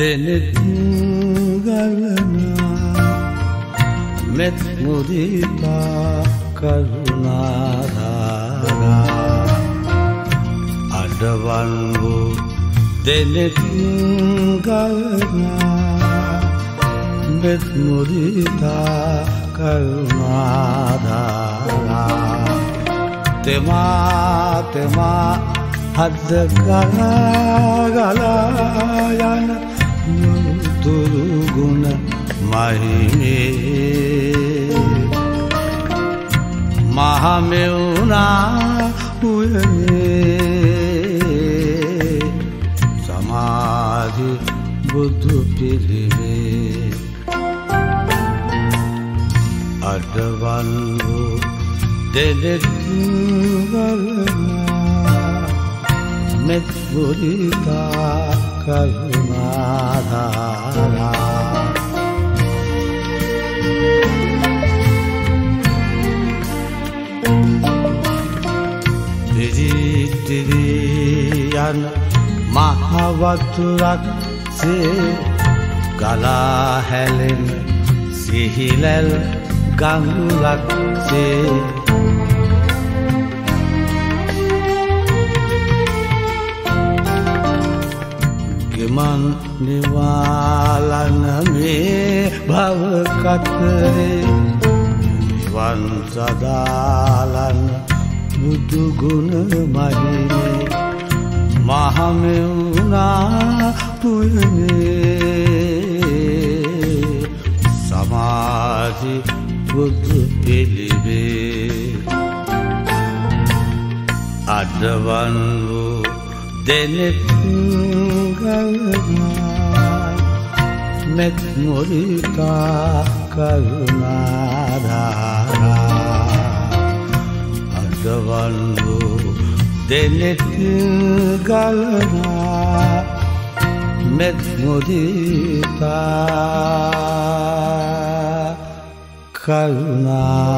දෙනෙත් ගලනා. මෙත් මුදිතා කරුණාධාරා අඩවන් වූ දෙනෙත් ගලනා. මෙත් මුදිතා කරුණාධාරා තෙමා තෙමා හද්ද ගලා ගලා යන තුරුගුණ මහිනේ මහමෙවුනා උයනේ සමාධි බුදු පිළිවේ අඩවන් වූ දෙනෙත්වලනා මෙත්බුරිතා කරුණාධාරා දිරිදිරී යන මහවතුරක් සේ ගලා හැලෙන සිහිලැල් ගංගුලක් සේ ගෙමන් නිවාලන මේ භවකතරේ නිවන් සදාලන්න බුදුගුණ මහිනේ මහමෙවුනා පුයනේ සමාධි බුදු පිළිවේ. අඩවන් වූ දෙනෙත් ගලනා මෙත් මුරිතා කරුණාධාරා අඩවන් වූ දෙනෙත් ගලනා. මෙත් මුදිතා කරුණා